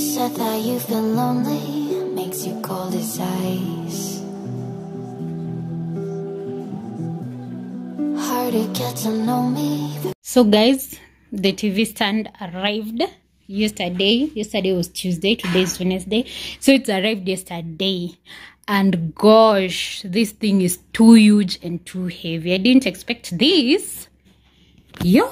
said that you feel lonely, makes you cold as ice. Hard to get to know me. So guys, the TV stand arrived yesterday. Yesterday was Tuesday, today is Wednesday. So it's arrived yesterday. And gosh, this thing is too huge and too heavy. I didn't expect this. Yo.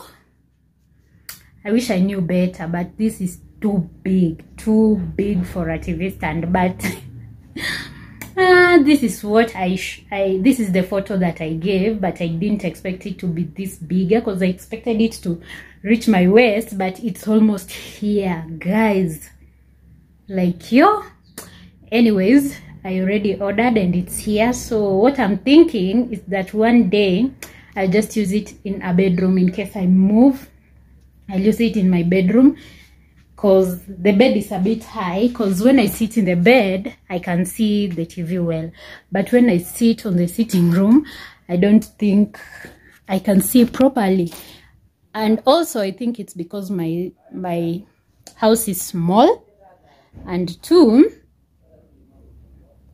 I wish I knew better, but this is too big, too big for a TV stand. But uh, this is what I, I this is the photo that I gave, but I didn't expect it to be this bigger because I expected it to reach my waist, but it's almost here, guys. Like yo. Anyways, I already ordered and it's here. So what I'm thinking is that one day I'll just use it in a bedroom in case I move. I'll use it in my bedroom because the bed is a bit high because when I sit in the bed I can see the TV well. But when I sit on the sitting room I don't think I can see properly. And also I think it's because my my house is small. And two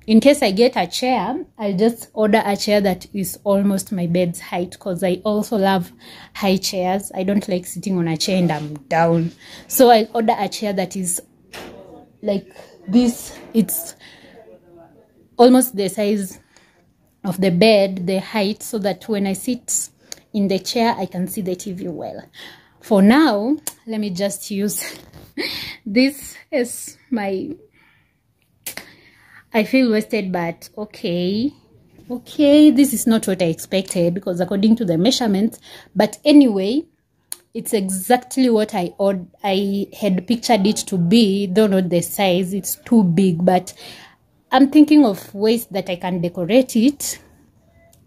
in case I get a chair, I'll just order a chair that is almost my bed's height because I also love high chairs. I don't like sitting on a chair and I'm down. So I'll order a chair that is like this. It's almost the size of the bed, the height, so that when I sit in the chair, I can see the TV well. For now, let me just use this as my I feel wasted, but okay. Okay, this is not what I expected because according to the measurements, but anyway, it's exactly what I od- I had pictured it to be, though not the size, it's too big, but I'm thinking of ways that I can decorate it.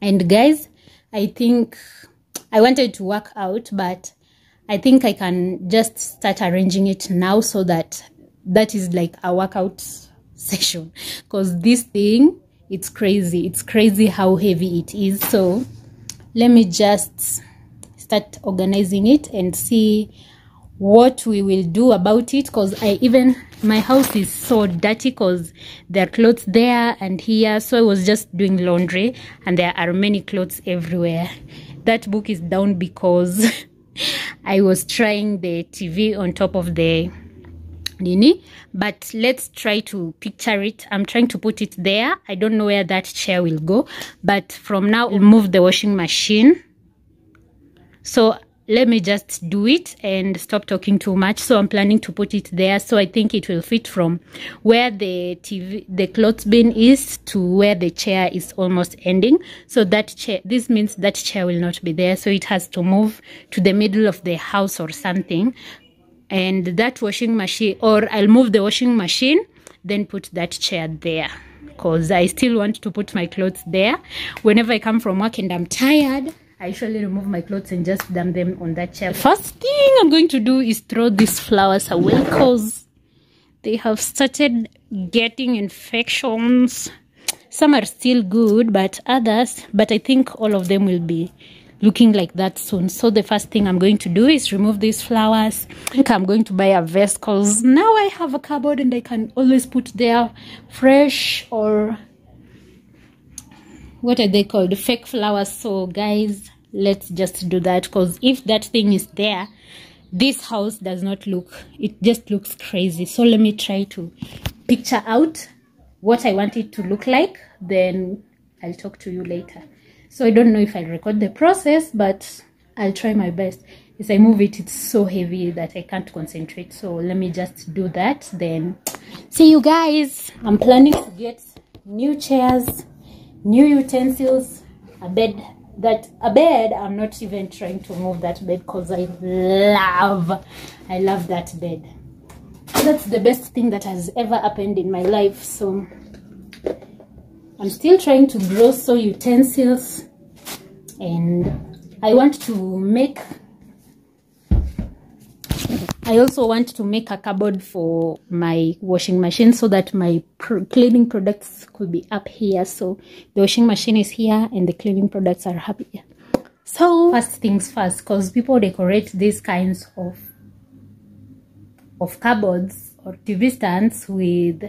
And guys, I think I wanted to work out, but I think I can just start arranging it now so that that is like a workout session. Because this thing it's crazy. It's crazy how heavy it is. So let me just start organizing it and see what we will do about it because i even my house is so dirty because there are clothes there and here. So i was just doing laundry and there are many clothes everywhere. That book is down because i was trying the tv on top of the nini but let's try to picture it. I'm trying to put it there. I don't know where that chair will go but from now we'll move the washing machine. So let me just do it and stop talking too much. So i'm planning to put it there. So i think it will fit from where the tv the clothes bin is to where the chair is almost ending. So that chair this means that chair will not be there. So it has to move to the middle of the house or something and that washing machine or I'll move the washing machine then put that chair there. Because I still want to put my clothes there. Whenever I come from work and I'm tired I usually remove my clothes and just dump them on that chair. First thing I'm going to do is throw these flowers away because they have started getting infections. Some are still good but others but I think all of them will be looking like that soon. So the first thing i'm going to do is remove these flowers. I think i'm going to buy a vase because now i have a cupboard and i can always put there fresh or what are they called? Fake flowers. So guys let's just do that because if that thing is there this house does not look it just looks crazy. So let me try to picture out what i want it to look like. Then i'll talk to you later so i don't know if i'll record the process but i'll try my best. As i move it it's so heavy that i can't concentrate. So let me just do that then. See you guys. I'm planning to get new chairs new utensils a bed that a bed. I'm not even trying to move that bed because i love i love that bed. That's the best thing that has ever happened in my life so I'm still trying to grow so utensils and I want to make I also want to make a cupboard for my washing machine so that my pr cleaning products could be up here. So the washing machine is here and the cleaning products are up here. So first things first because people decorate these kinds of of cupboards or tv stands with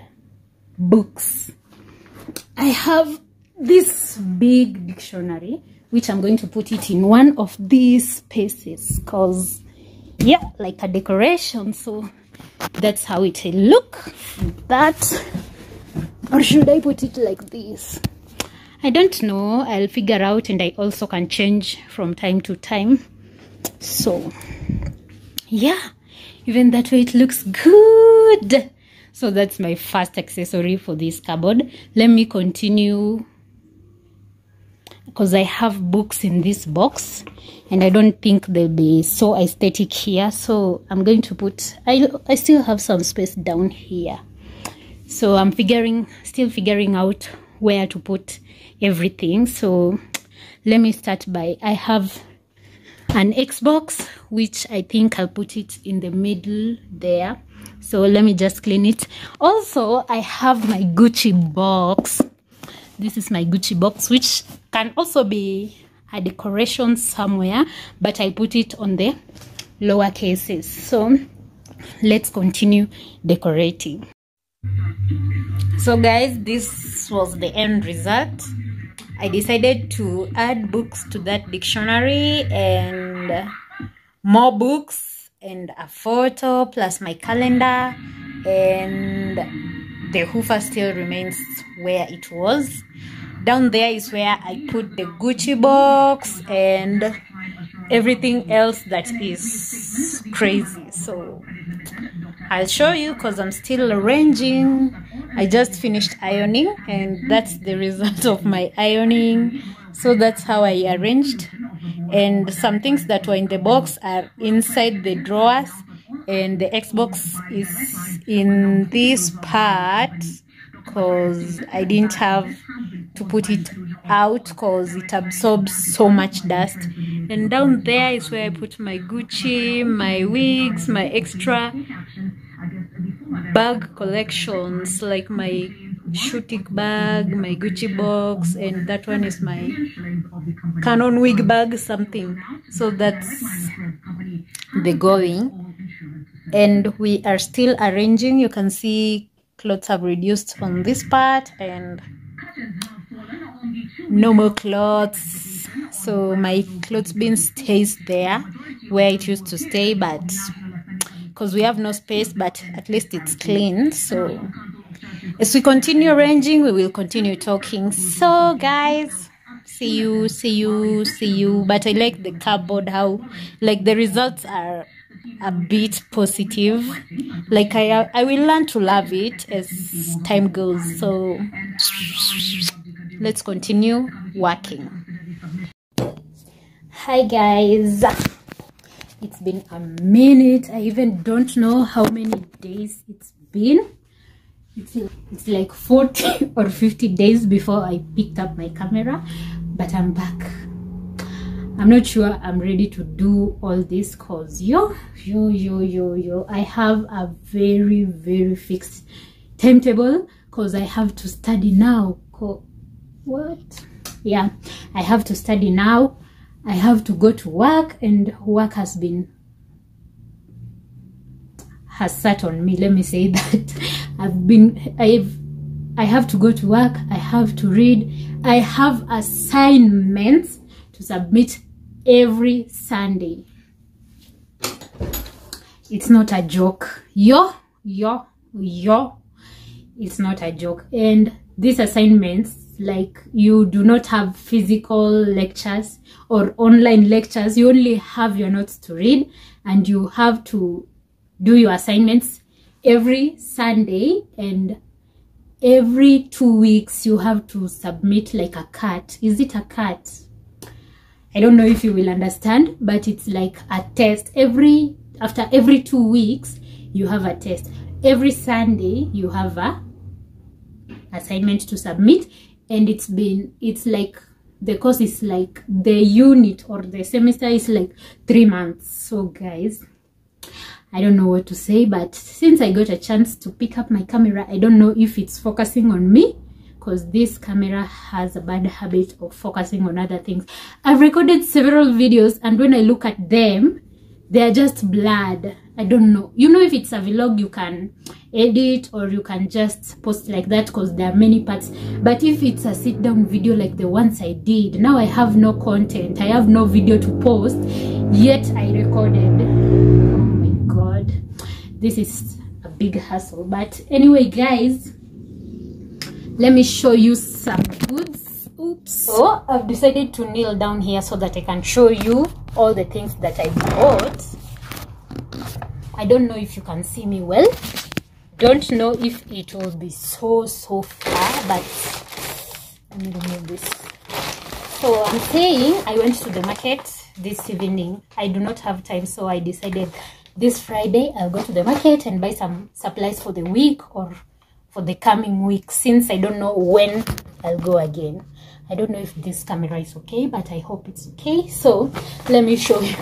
books i have this big dictionary which i'm going to put it in one of these spaces because yeah like a decoration. So that's how it will look. That or should i put it like this? I don't know. I'll figure out and i also can change from time to time. So yeah even that way it looks good so that's my first accessory for this cupboard. Let me continue because I have books in this box and I don't think they'll be so aesthetic here. So I'm going to put I, I still have some space down here. So I'm figuring still figuring out where to put everything. So let me start by I have an Xbox which I think I'll put it in the middle there so let me just clean it. Also I have my Gucci box. This is my Gucci box which can also be a decoration somewhere but I put it on the lower cases. So let's continue decorating. So guys this was the end result. I decided to add books to that dictionary and more books and a photo plus my calendar and the woofer still remains where it was. Down there is where i put the gucci box and everything else that is crazy. So i'll show you because i'm still arranging. I just finished ironing and that's the result of my ironing. So that's how i arranged and some things that were in the box are inside the drawers and the xbox is in this part because i didn't have to put it out because it absorbs so much dust. And down there is where i put my gucci my wigs my extra bag collections like my shooting bag my gucci box and that one is my canon wig bag something. So that's the going. And we are still arranging. You can see clothes have reduced on this part and no more clothes. So my clothes bin stays there where it used to stay but because we have no space but at least it's clean so as we continue arranging we will continue talking. So guys see you see you see you. But i like the cardboard how like the results are a bit positive. Like i i will learn to love it as time goes. So let's continue working. Hi guys. It's been a minute. I even don't know how many days it's been it's, it's like 40 or 50 days before i picked up my camera but i'm back. I'm not sure i'm ready to do all this cause yo yo yo yo yo i have a very very fixed timetable because i have to study now. What? Yeah i have to study now. I have to go to work and work has been has sat on me. Let me say that i've been i've i have to go to work i have to read i have assignments to submit every sunday. It's not a joke. Yo yo yo it's not a joke. And these assignments like you do not have physical lectures or online lectures. You only have your notes to read and you have to do your assignments every sunday and every two weeks you have to submit like a cut is it a cut i don't know if you will understand but it's like a test. Every after every two weeks you have a test. Every sunday you have a assignment to submit and it's been it's like the course is like the unit or the semester is like three months. So guys i don't know what to say but since i got a chance to pick up my camera i don't know if it's focusing on me because this camera has a bad habit of focusing on other things. I've recorded several videos and when i look at them they're just blurred. I don't know. You know if it's a vlog you can edit or you can just post like that because there are many parts. But if it's a sit down video like the ones i did now i have no content. I have no video to post yet i recorded this is a big hassle. But anyway guys let me show you some goods. Oops. So i've decided to kneel down here so that i can show you all the things that i bought. I don't know if you can see me well. Don't know if it will be so so far but let me remove this. So i'm saying i went to the market this evening. I do not have time so i decided this friday i'll go to the market and buy some supplies for the week or for the coming week since i don't know when i'll go again. I don't know if this camera is okay but i hope it's okay. So let me show you.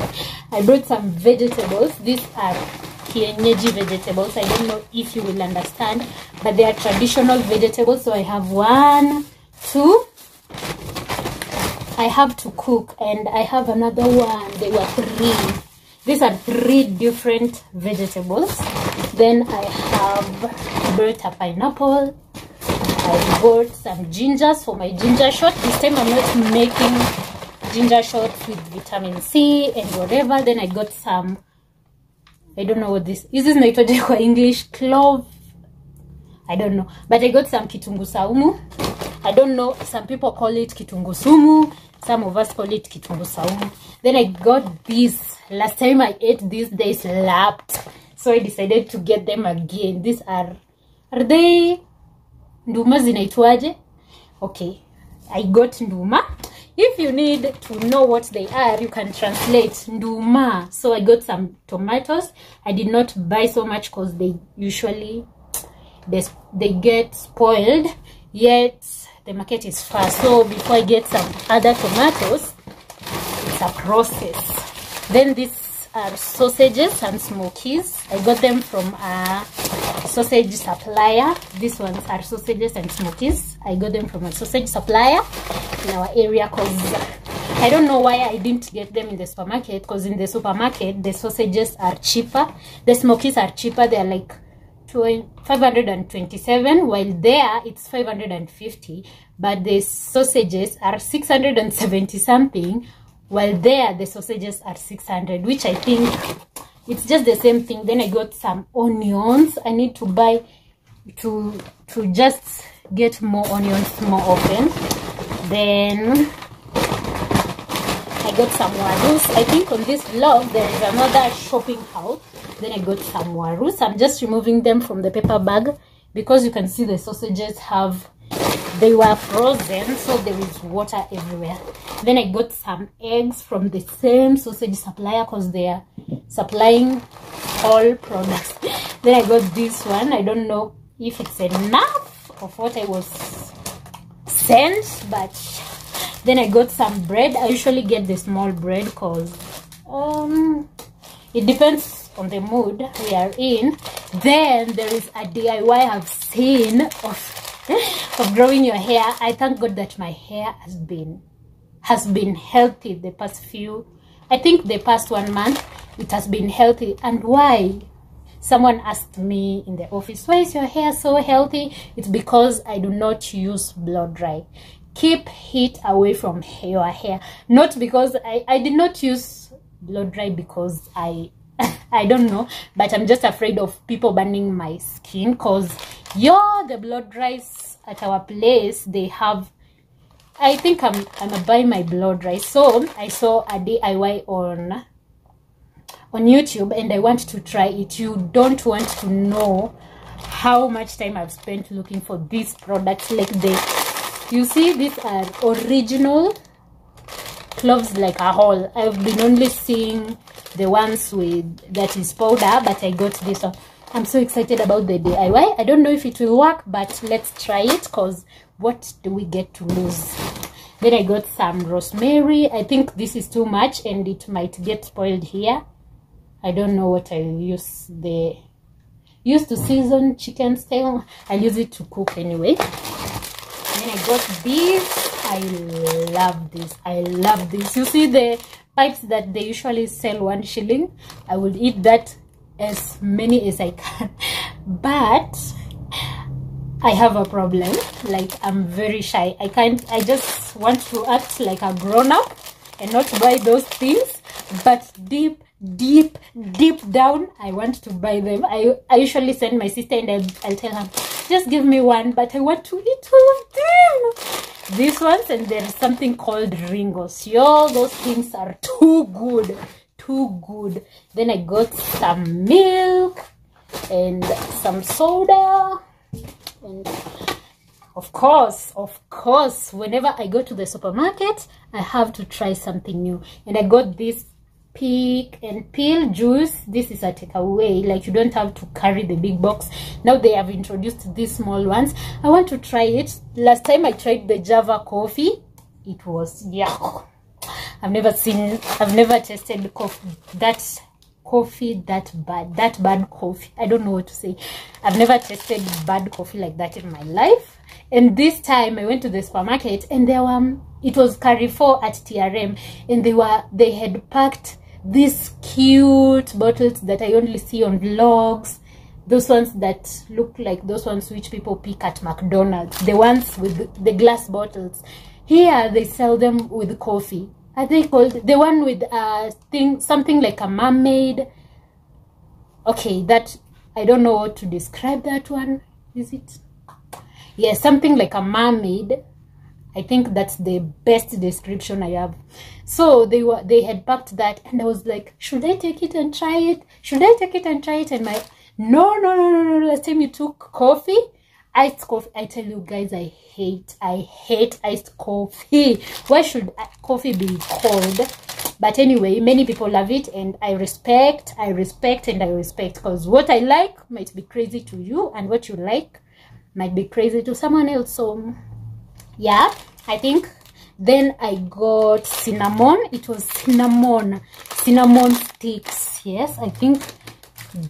I brought some vegetables. These are kienyeji vegetables. I don't know if you will understand but they are traditional vegetables. So i have one two. I have to cook and i have another one. They were three these are three different vegetables then i have bought a pineapple i bought some gingers for my ginger shot this time i'm not making ginger shots with vitamin c and whatever then i got some I don't know what this is. This naitwaje kwa English clove. I don't know, but I got some kitungu saumu. I don't know. Some people call it kitungu sumu. Some of us call it kitungu saumu. Then I got this. Last time I ate this, they slapped. So I decided to get them again. These are are they nduma zinaitwaje? Okay, I got nduma if you need to know what they are you can translate nduma so i got some tomatoes i did not buy so much because they usually they, they get spoiled yet the market is far so before i get some other tomatoes it's a process. Then these are sausages and smokies. I got them from a sausage supplier. These ones are sausages and smokies. I got them from a sausage supplier in our area because i don't know why i didn't get them in the supermarket because in the supermarket the sausages are cheaper. The smokies are cheaper. They're like 527 while there it's 550 but the sausages are 670 something while there the sausages are 600 which i think it's just the same thing. Then i got some onions. I need to buy to to just get more onions more often. Then i got some warus i think on this vlog there is another shopping haul then i got some warus i'm just removing them from the paper bag because you can see the sausages have they were frozen so there is water everywhere. Then i got some eggs from the same sausage supplier because they are supplying all products. Then i got this one. I don't know if it's enough of what i was sent but then i got some bread. I usually get the small bread because um it depends on the mood we are in then there is a diy i've seen of of growing your hair. I thank god that my hair has been has been healthy the past few i think the past one month it has been healthy. And why? Someone asked me in the office why is your hair so healthy? It's because i do not use blow dry. Keep heat away from your hair. Not because i i did not use blow dry because i I don't know, but I'm just afraid of people burning my skin because yo, the blood dries at our place, they have I think I'm I'm buy my blood dry. So I saw a DIY on on YouTube and I want to try it. You don't want to know how much time I've spent looking for these products like this. You see, these are original cloves like a whole. I've been only seeing the ones with that is powder, but I got this one. I'm so excited about the DIY. I don't know if it will work, but let's try it because what do we get to lose? Then I got some rosemary. I think this is too much and it might get spoiled here. I don't know what i will use the used to season chicken style. I'll use it to cook anyway. Then I got this. I love this. I love this. You see the pipes that they usually sell one shilling? I will eat that as many as I can. but I have a problem. Like I'm very shy. I can't. I just want to act like a grown up and not buy those things. But deep, deep, deep down, I want to buy them. I I usually send my sister and I'll, I'll tell her, just give me one. But I want to eat all of them. These ones and there is something called ringos. Yo, those things are too good, too good. Then I got some milk and some soda and of course of course whenever i go to the supermarket i have to try something new and i got this pick and peel juice. This is a takeaway. Like you don't have to carry the big box. Now they have introduced these small ones. I want to try it. Last time i tried the java coffee it was yeah i've never seen i've never tasted coffee that coffee that bad that bad coffee. I don't know what to say. I've never tasted bad coffee like that in my life. And this time i went to the supermarket and there were it was carrefour at trm and they were they had packed these cute bottles that i only see on vlogs those ones that look like those ones which people pick at mcdonald's the ones with the glass bottles. Here they sell them with coffee. Are they called the one with a thing something like a mermaid? Okay that i don't know how to describe that one. Is it? Yeah something like a mermaid i think that's the best description i have. So they were they had packed that and i was like should i take it and try it? Should i take it and try it? And my no no no no no last time you took coffee iced coffee. I tell you guys i hate i hate iced coffee. Why should coffee be cold? But anyway many people love it and i respect i respect and i respect because what i like might be crazy to you and what you like might be crazy to someone else. So yeah i think then i got cinnamon. It was cinnamon cinnamon sticks. Yes i think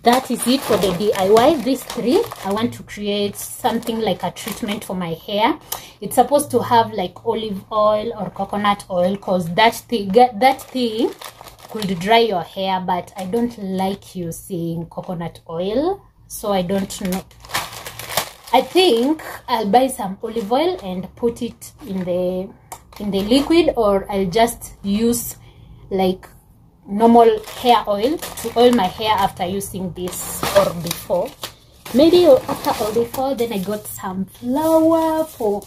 that is it for the diy these three i want to create something like a treatment for my hair. It's supposed to have like olive oil or coconut oil because that thing that thing could dry your hair but i don't like using coconut oil so i don't know i think i'll buy some olive oil and put it in the in the liquid or i'll just use like normal hair oil to oil my hair after using this or before. Maybe after or before then i got some flour for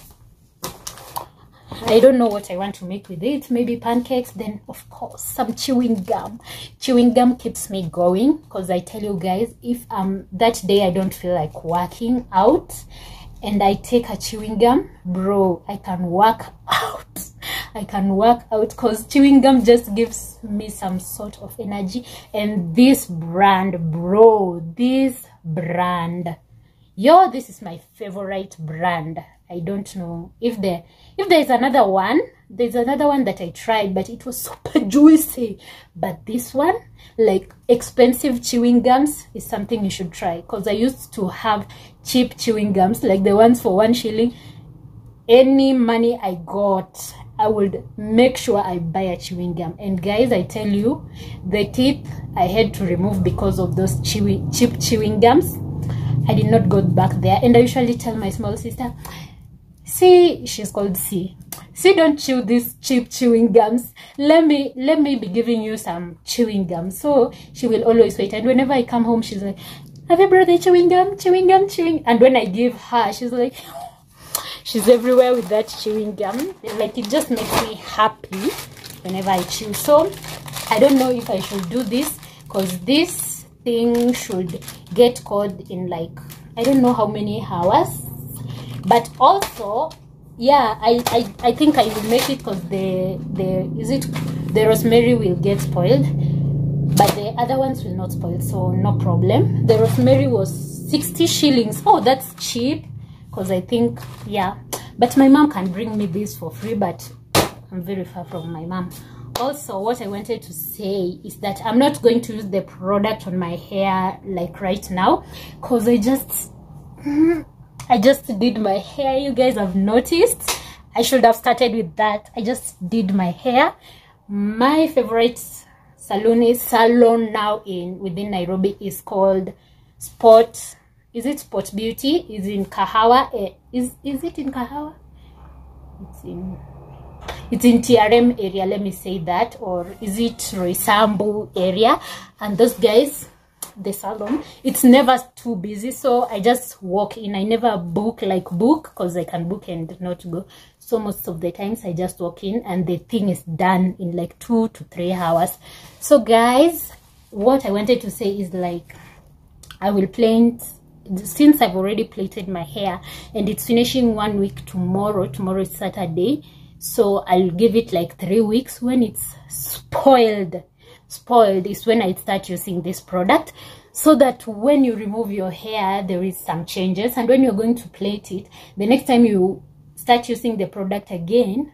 i don't know what i want to make with it maybe pancakes then of course some chewing gum chewing gum keeps me going because i tell you guys if um that day i don't feel like working out and i take a chewing gum bro i can work out I can work out because chewing gum just gives me some sort of energy. And this brand, bro, this brand, yo, this is my favorite brand. I don't know if there if there is another one. There's another one that I tried, but it was super juicy. But this one, like expensive chewing gums, is something you should try. Because I used to have cheap chewing gums, like the ones for one shilling. Any money I got, I would make sure I buy a chewing gum. And guys, I tell you, the teeth I had to remove because of those chewy, cheap chewing gums. I did not go back there. And I usually tell my small sister, see, she's called C. See, don't chew these cheap chewing gums. Let me, let me be giving you some chewing gum. So she will always wait. And whenever I come home, she's like, have you brought the chewing gum? Chewing gum, chewing. And when I give her, she's like, she's everywhere with that chewing gum like it just makes me happy whenever i chew so i don't know if i should do this because this thing should get cold in like i don't know how many hours but also yeah i i, I think i will make it because the the is it the rosemary will get spoiled but the other ones will not spoil so no problem the rosemary was 60 shillings oh that's cheap because I think, yeah. But my mom can bring me this for free, but I'm very far from my mom. Also, what I wanted to say is that I'm not going to use the product on my hair like right now because I just, I just did my hair. You guys have noticed. I should have started with that. I just did my hair. My favorite salon is salon now in within Nairobi is called Spot is it sport beauty is in kahawa eh, is is it in kahawa it's in it's in trm area let me say that or is it Roysambu area and those guys the salon it's never too busy so i just walk in. I never book like book because i can book and not go. So most of the times i just walk in and the thing is done in like two to three hours. So guys what i wanted to say is like i will paint since i've already plaited my hair and it's finishing one week tomorrow tomorrow is saturday so i'll give it like three weeks when it's spoiled spoiled is when I start using this product so that when you remove your hair there is some changes and when you're going to plait it the next time you start using the product again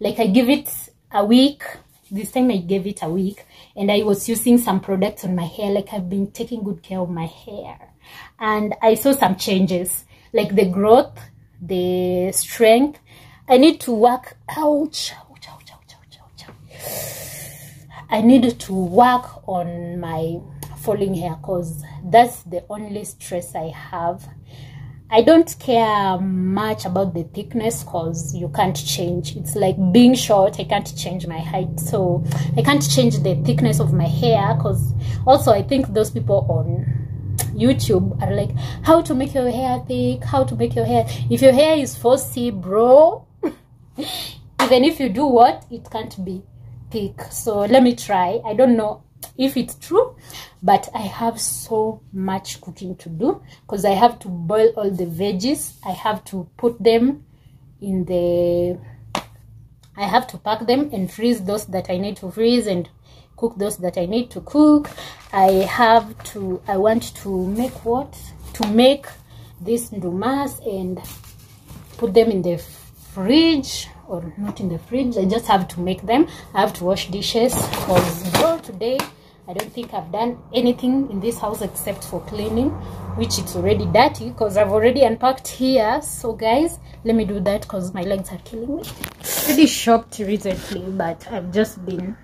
like I give it a week this time I gave it a week and I was using some products on my hair like I've been taking good care of my hair and I saw some changes like the growth the strength I need to work ouch ouch ouch ouch ouch, ouch. I need to work on my falling hair because that's the only stress I have. I don't care much about the thickness because you can't change. It's like being short, I can't change my height. So I can't change the thickness of my hair because also I think those people on YouTube are like, how to make your hair thick, how to make your hair. If your hair is 4C, bro, even if you do what, it can't be so let me try. I don't know if it's true but i have so much cooking to do because i have to boil all the veggies. I have to put them in the i have to pack them and freeze those that i need to freeze and cook those that i need to cook. I have to i want to make what? To make these ndumas and put them in the fridge or not in the fridge. I just have to make them. I have to wash dishes. Because today i don't think i've done anything in this house except for cleaning which it's already dirty because i've already unpacked here. So guys let me do that because my legs are killing me. Really shopped recently but i've just been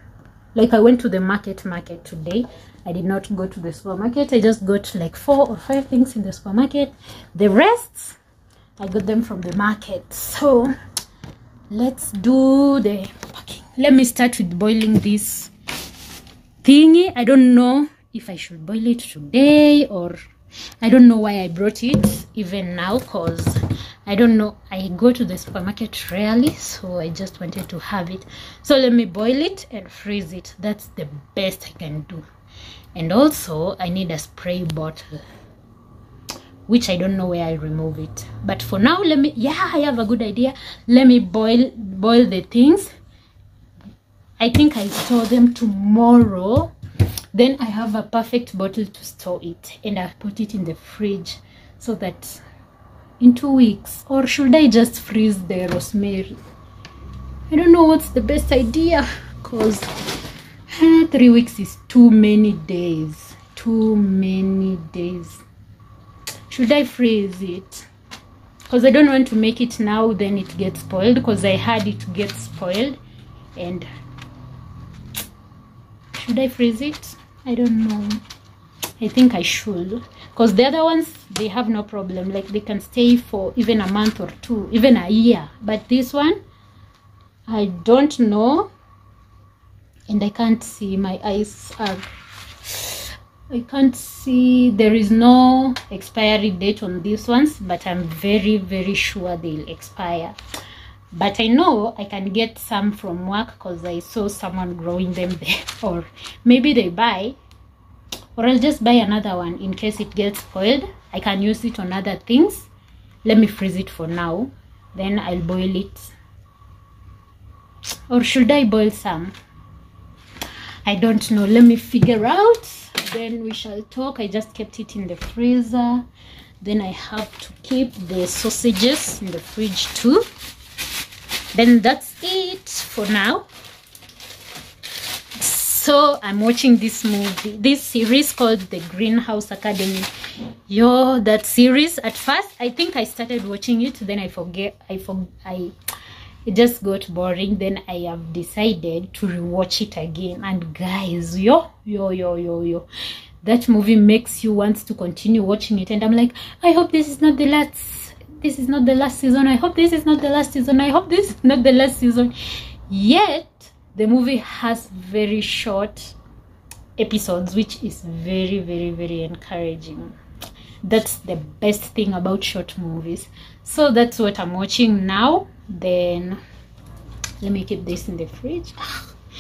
like i went to the market market today. I did not go to the supermarket. I just got like four or five things in the supermarket. The rest i got them from the market. So let's do the packing let me start with boiling this thingy. I don't know if i should boil it today or i don't know why i brought it even now because i don't know. I go to the supermarket rarely so i just wanted to have it. So let me boil it and freeze it. That's the best i can do. And also i need a spray bottle which I don't know where I remove it. But for now, let me, yeah, I have a good idea. Let me boil, boil the things. I think I store them tomorrow. Then I have a perfect bottle to store it. And I put it in the fridge so that in two weeks. Or should I just freeze the rosemary? I don't know what's the best idea. Because eh, three weeks is too many days. Too many days should I freeze it? Because I don't want to make it now, then it gets spoiled. Because I had it get spoiled. And should I freeze it? I don't know. I think I should. Because the other ones, they have no problem. Like they can stay for even a month or two, even a year. But this one, I don't know. And I can't see. My eyes are I can't see there is no expiry date on these ones but I'm very very sure they'll expire. But I know I can get some from work because I saw someone growing them there or maybe they buy or I'll just buy another one in case it gets spoiled. I can use it on other things. Let me freeze it for now then I'll boil it. Or should I boil some? I don't know. Let me figure out then we shall talk. I just kept it in the freezer. Then i have to keep the sausages in the fridge too. Then that's it for now. So i'm watching this movie this series called the greenhouse academy. Yo that series. At first i think i started watching it then i forget i for i it just got boring. Then i have decided to rewatch it again. And guys yo yo yo yo yo. That movie makes you want to continue watching it. And i'm like i hope this is not the last this is not the last season. I hope this is not the last season. I hope this is not the last season. Yet the movie has very short episodes which is very very very encouraging. That's the best thing about short movies. So that's what i'm watching now then let me keep this in the fridge.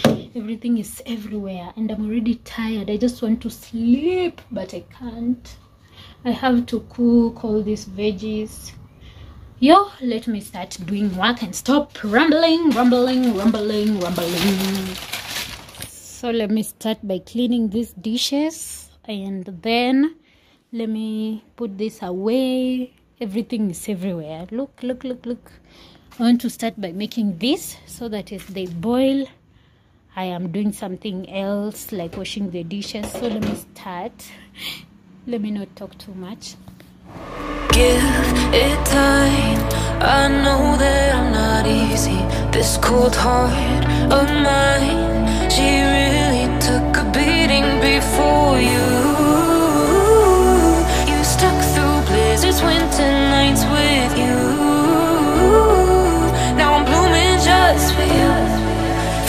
Everything is everywhere and i'm already tired. I just want to sleep but i can't. I have to cook all these veggies. Yo let me start doing work and stop rumbling rumbling rumbling rumbling so let me start by cleaning these dishes and then let me put this away. Everything is everywhere. Look look look look i want to start by making this so that if they boil I am doing something else like washing the dishes. So let me start. Let me not talk too much. Give it time. I know that I'm not easy. This cold heart of mine,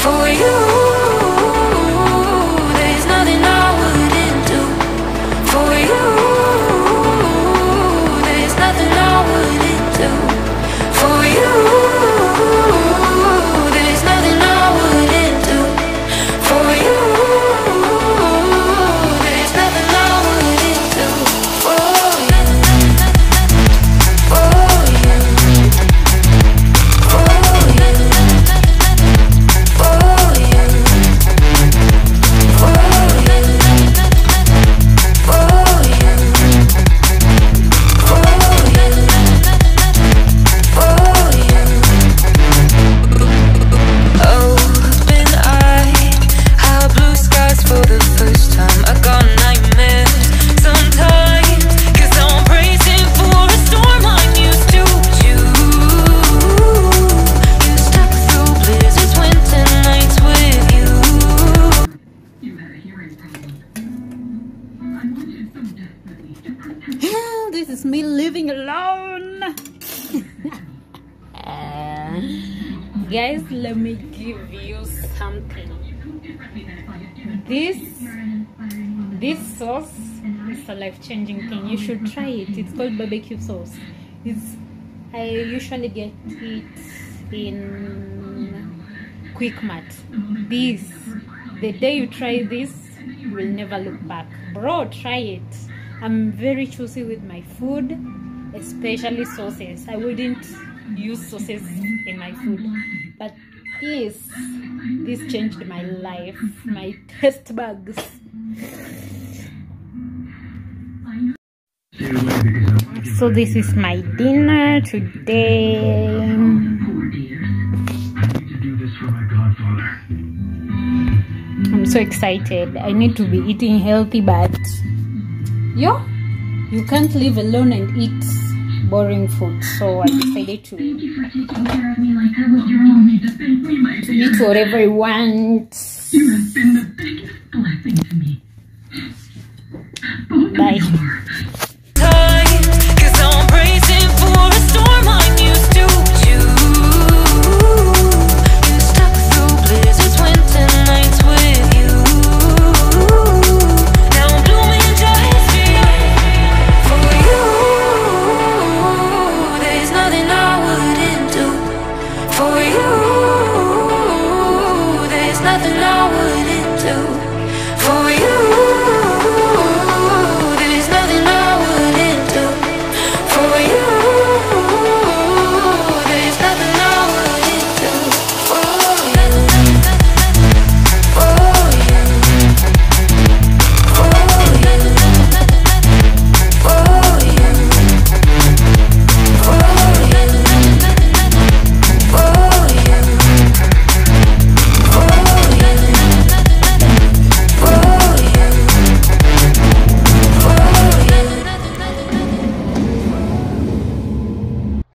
for you. This sauce is a life-changing thing. You should try it. It's called barbecue sauce. It's I usually get it in Quick Mart. This the day you try this, you will never look back. Bro, try it. I'm very choosy with my food, especially sauces. I wouldn't use sauces in my food, but this this changed my life. My test bugs. So this is my dinner today. I'm so excited. I need to be eating healthy, but yo, you can't live alone and eat boring food. So I decided to, For taking care of me like I was your only defense, my to eat whatever I want. You have been the biggest blessing to me. Both Bye. of you are.